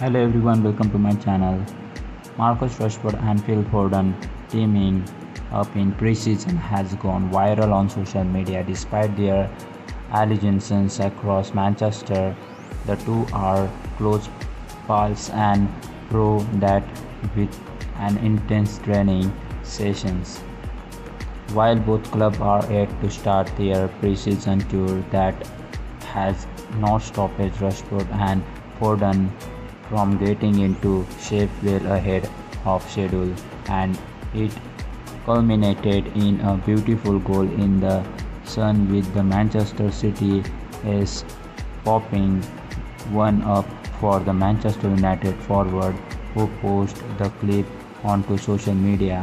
Hello everyone, welcome to my channel. Marcus Rashford and Phil Foden teaming up in preseason has gone viral on social media despite their allegiances across Manchester. The two are close pals and prove that with an intense training sessions. While both clubs are yet to start their preseason tour that has not stopped Rashford and Foden from getting into shape well ahead of schedule and it culminated in a beautiful goal in the sun with the Manchester City is popping one up for the Manchester United forward who posted the clip onto social media